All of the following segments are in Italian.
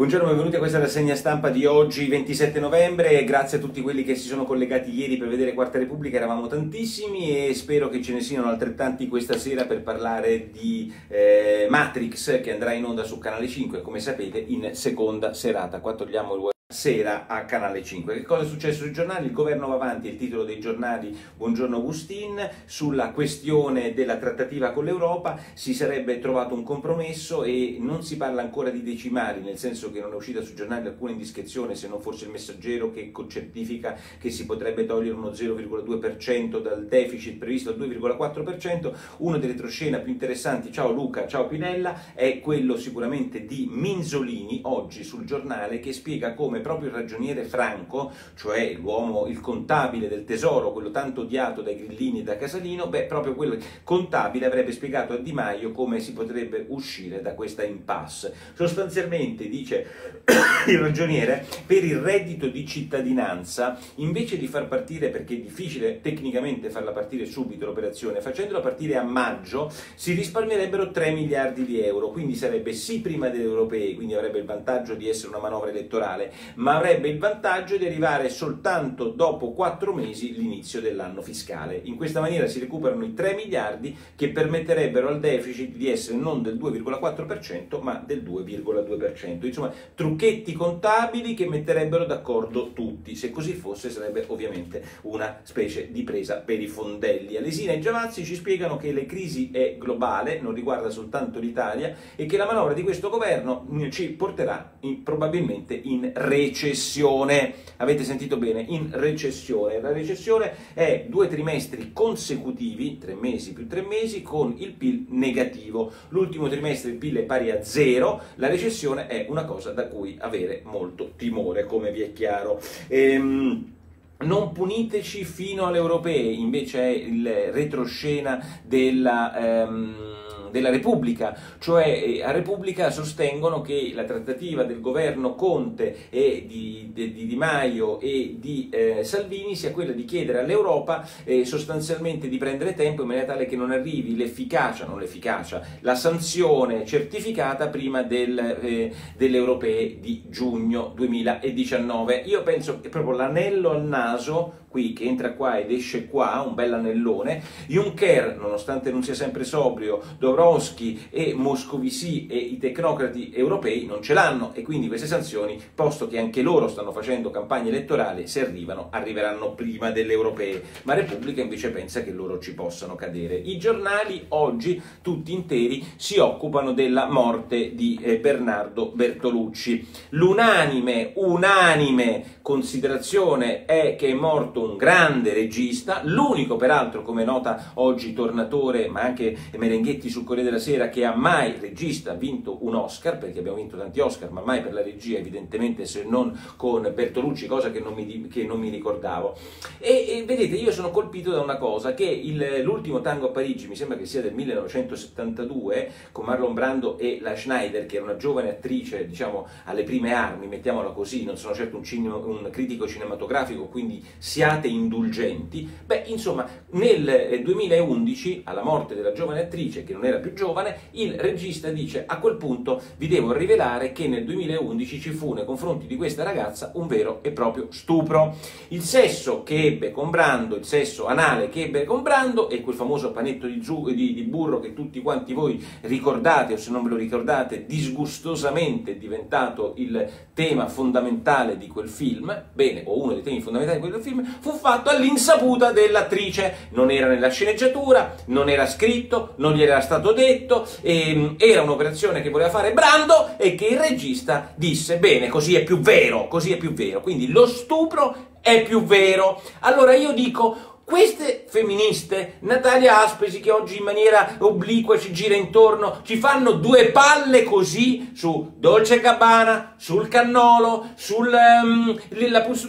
Buongiorno, benvenuti a questa rassegna stampa di oggi 27 novembre, grazie a tutti quelli che si sono collegati ieri per vedere Quarta Repubblica, eravamo tantissimi e spero che ce ne siano altrettanti questa sera per parlare di eh, Matrix che andrà in onda su Canale 5, come sapete in seconda serata, qua togliamo il sera a Canale 5. Che cosa è successo sui giornali? Il governo va avanti, il titolo dei giornali Buongiorno Agustin, sulla questione della trattativa con l'Europa si sarebbe trovato un compromesso e non si parla ancora di decimali, nel senso che non è uscita sui giornali alcuna indiscrezione, se non forse il messaggero che certifica che si potrebbe togliere uno 0,2% dal deficit previsto al 2,4%. Una delle retroscena più interessanti, ciao Luca, ciao Pinella, è quello sicuramente di Minzolini, oggi sul giornale, che spiega come proprio il ragioniere Franco, cioè l'uomo, il contabile del tesoro, quello tanto odiato dai grillini e da Casalino, beh, proprio quello contabile avrebbe spiegato a Di Maio come si potrebbe uscire da questa impasse. Sostanzialmente, dice il ragioniere, per il reddito di cittadinanza, invece di far partire, perché è difficile tecnicamente farla partire subito l'operazione, facendola partire a maggio, si risparmierebbero 3 miliardi di euro, quindi sarebbe sì prima delle europee, quindi avrebbe il vantaggio di essere una manovra elettorale, ma avrebbe il vantaggio di arrivare soltanto dopo quattro mesi l'inizio dell'anno fiscale. In questa maniera si recuperano i 3 miliardi che permetterebbero al deficit di essere non del 2,4% ma del 2,2%. Insomma, trucchetti contabili che metterebbero d'accordo tutti. Se così fosse sarebbe ovviamente una specie di presa per i fondelli. Alesina e Giavazzi ci spiegano che la crisi è globale, non riguarda soltanto l'Italia e che la manovra di questo governo ci porterà in, probabilmente in recessione. Avete sentito bene, in recessione. La recessione è due trimestri consecutivi, tre mesi più tre mesi, con il PIL negativo. L'ultimo trimestre il PIL è pari a zero, la recessione è una cosa da cui avere molto timore, come vi è chiaro. Ehm, non puniteci fino alle europee, invece è il retroscena della... Ehm, della Repubblica, cioè eh, a Repubblica sostengono che la trattativa del governo Conte e di, di, di Maio e di eh, Salvini sia quella di chiedere all'Europa eh, sostanzialmente di prendere tempo in maniera tale che non arrivi l'efficacia, non l'efficacia, la sanzione certificata prima del, eh, delle europee di giugno 2019. Io penso che proprio l'anello al naso qui che entra qua ed esce qua, un bel anellone. Juncker, nonostante non sia sempre sobrio, Dobrowski e Moscovici e i tecnocrati europei non ce l'hanno e quindi queste sanzioni, posto che anche loro stanno facendo campagna elettorale, se arrivano, arriveranno prima delle europee. Ma Repubblica invece pensa che loro ci possano cadere. I giornali oggi, tutti interi, si occupano della morte di eh, Bernardo Bertolucci. L'unanime, unanime considerazione è che è morto un grande regista, l'unico peraltro, come nota oggi Tornatore, ma anche Merenghetti sul Corriere della Sera, che ha mai regista vinto un Oscar, perché abbiamo vinto tanti Oscar, ma mai per la regia evidentemente se non con Bertolucci, cosa che non mi, che non mi ricordavo. E, e, vedete, io sono colpito da una cosa, che il, l'ultimo tango a Parigi, mi sembra che sia del 1972, con Marlon Brando e la Schneider, che era una giovane attrice, diciamo, alle prime armi, mettiamola così, non sono certo un, cine, un critico cinematografico, quindi siate indulgenti. Beh, insomma, nel 2011, eh, alla morte della giovane attrice, che non era più giovane, il regista dice a quel punto vi devo rivelare che nel 2011 ci fu nei confronti di questa ragazza un vero e proprio stupro. Il sesso che ebbe con Brando, il sesso anale che ebbe con Brando e quel famoso panetto di, di, di burro che tutti quanti voi ricordate o se non ve lo ricordate disgustosamente è diventato il tema fondamentale di quel film, bene, o uno dei temi fondamentali di quel film, fu fatto all'insaputa dell'attrice. Non era nella sceneggiatura, non era scritto, non gli era stato detto, ehm, era un'operazione che voleva fare Brando e che il regista disse, bene, così è più vero, così è più vero. Quindi lo stupro è più vero. Allora io dico, queste femministe, Natalia Aspesi che oggi in maniera obliqua ci gira intorno, ci fanno due palle così su Dolce Gabbana, sul cannolo, sulla um,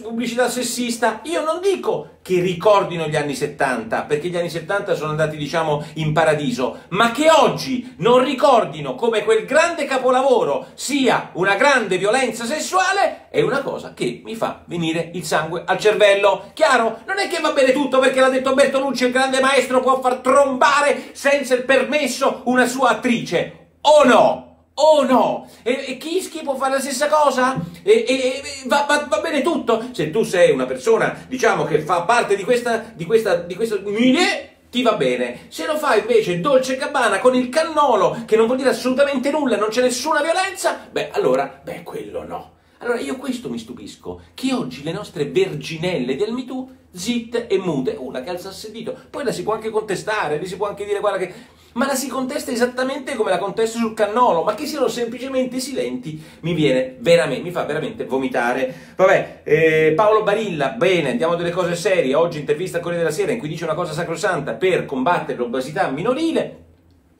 pubblicità sessista. Io non dico che ricordino gli anni 70, perché gli anni 70 sono andati, diciamo, in paradiso, ma che oggi non ricordino come quel grande capolavoro sia una grande violenza sessuale, è una cosa che mi fa venire il sangue al cervello. Chiaro? Non è che va bene tutto perché l'ha detto Bertolucci, il grande maestro può far trombare senza il permesso una sua attrice. O no? o no? E, e Kiski può fare la stessa cosa? E, e va, va, va, bene tutto? Se tu sei una persona, diciamo, che fa parte di questa, di questa, di questa ti va bene. Se lo fa invece Dolce Gabbana con il cannolo, che non vuol dire assolutamente nulla, non c'è nessuna violenza, beh, allora, beh, quello no. Allora io questo mi stupisco, che oggi le nostre verginelle del MeToo, zitte e mute, una che alza il sedito, poi la si può anche contestare, gli si può anche dire guarda che ma la si contesta esattamente come la contesto sul cannolo, ma che siano semplicemente silenti mi viene veramente, mi fa veramente vomitare. Vabbè, eh, Paolo Barilla, bene, andiamo a delle cose serie, oggi intervista al Corriere della Sera in cui dice una cosa sacrosanta per combattere l'obesità minorile,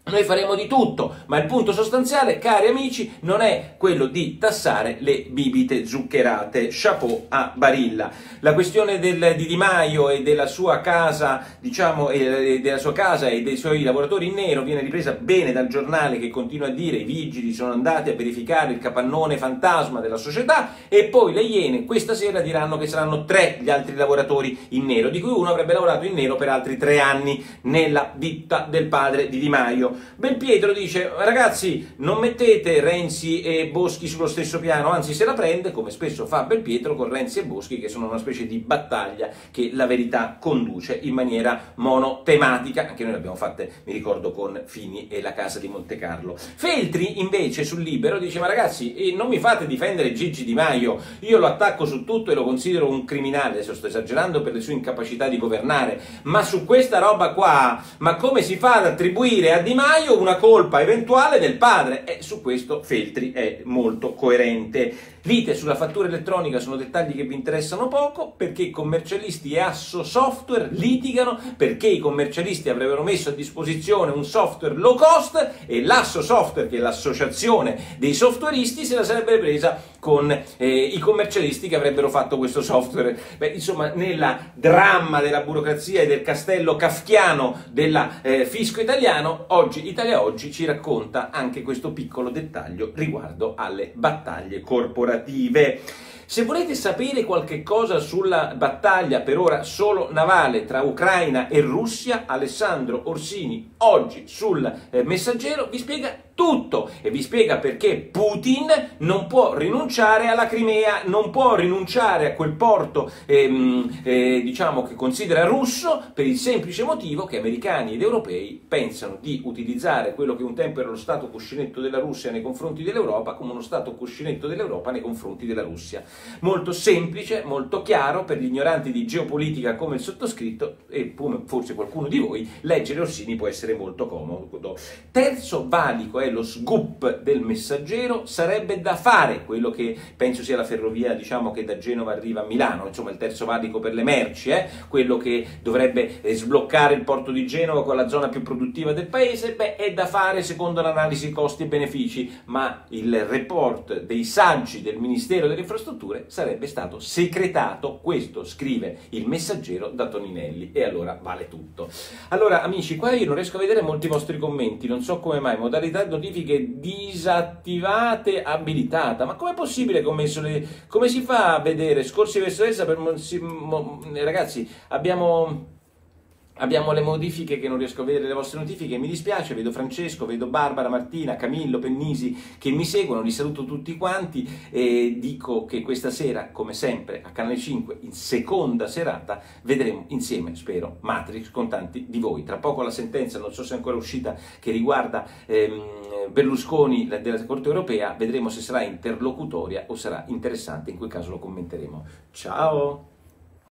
noi faremo di tutto, ma il punto sostanziale, cari amici, non è quello di tassare le bibite zuccherate. Chapeau a Barilla. La questione del, di Di Maio e della sua casa, diciamo, e della sua casa e dei suoi lavoratori in nero viene ripresa bene dal giornale che continua a dire i vigili sono andati a verificare il capannone fantasma della società e poi le Iene questa sera diranno che saranno tre gli altri lavoratori in nero, di cui uno avrebbe lavorato in nero per altri tre anni nella ditta del padre di Di Maio. Belpietro dice, ragazzi, non mettete Renzi e Boschi sullo stesso piano, anzi se la prende, come spesso fa Belpietro, con Renzi e Boschi, che sono una specie di battaglia che la verità conduce in maniera monotematica, anche noi l'abbiamo fatta, mi ricordo, con Fini e la casa di Monte Carlo. Feltri, invece, sul Libero, dice, ma ragazzi, eh, non mi fate difendere Gigi Di Maio, io lo attacco su tutto e lo considero un criminale, adesso sto esagerando per le sue incapacità di governare, ma su questa roba qua, ma come si fa ad attribuire a Di Maio Maio una colpa eventuale del padre e su questo Feltri è molto coerente. Lite sulla fattura elettronica sono dettagli che vi interessano poco perché commercialisti e Asso Software litigano perché i commercialisti avrebbero messo a disposizione un software low cost e l'Asso Software, che è l'associazione dei softwareisti, se la sarebbe presa con eh, i commercialisti che avrebbero fatto questo software. Beh, insomma, nella dramma della burocrazia e del castello kafkiano del eh, fisco italiano, oggi Italia Oggi ci racconta anche questo piccolo dettaglio riguardo alle battaglie corporative operative. Se volete sapere qualche cosa sulla battaglia per ora solo navale tra Ucraina e Russia, Alessandro Orsini oggi sul eh, Messaggero vi spiega tutto e vi spiega perché Putin non può rinunciare alla Crimea, non può rinunciare a quel porto ehm, eh, diciamo che considera russo per il semplice motivo che americani ed europei pensano di utilizzare quello che un tempo era lo stato cuscinetto della Russia nei confronti dell'Europa come uno stato cuscinetto dell'Europa nei confronti della Russia. Molto semplice, molto chiaro per gli ignoranti di geopolitica come il sottoscritto e come forse qualcuno di voi, leggere Orsini può essere molto comodo. Terzo valico è lo scoop del messaggero, sarebbe da fare quello che penso sia la ferrovia diciamo, che da Genova arriva a Milano, insomma il terzo valico per le merci, eh? quello che dovrebbe eh, sbloccare il porto di Genova con la zona più produttiva del paese, beh è da fare secondo l'analisi costi e benefici, ma il report dei saggi del Ministero delle Infrastrutture sarebbe stato secretato, questo scrive il messaggero da Toninelli e allora vale tutto. Allora amici, qua io non riesco a vedere molti vostri commenti, non so come mai, modalità notifiche disattivate abilitata. Ma com'è possibile come, come si fa a vedere scorsi verso destra per... Ragazzi, abbiamo Abbiamo le modifiche che non riesco a vedere le vostre notifiche, mi dispiace, vedo Francesco, vedo Barbara, Martina, Camillo, Pennisi che mi seguono, li saluto tutti quanti e dico che questa sera, come sempre, a Canale 5, in seconda serata, vedremo insieme, spero, Matrix con tanti di voi. Tra poco la sentenza, non so se è ancora uscita, che riguarda ehm, Berlusconi della Corte Europea, vedremo se sarà interlocutoria o sarà interessante, in quel caso lo commenteremo. Ciao!